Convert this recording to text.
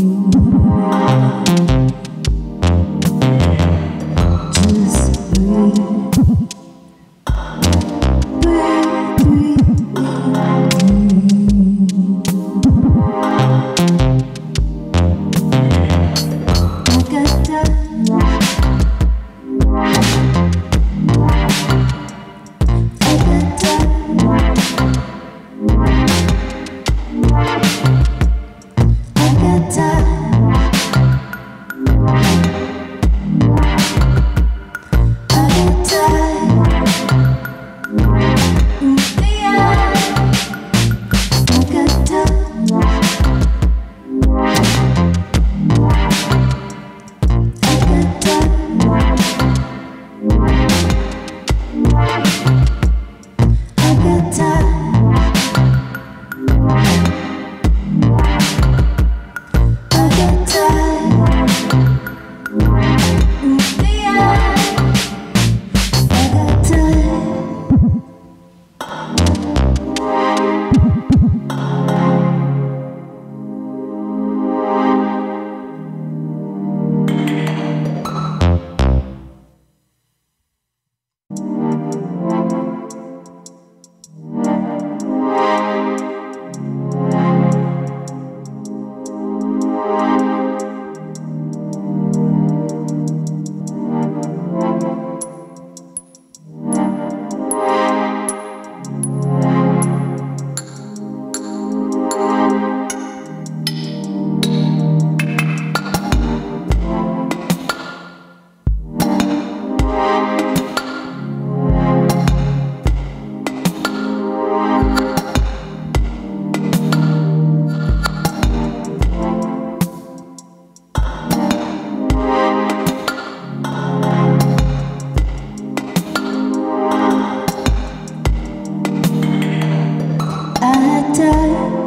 you. time time.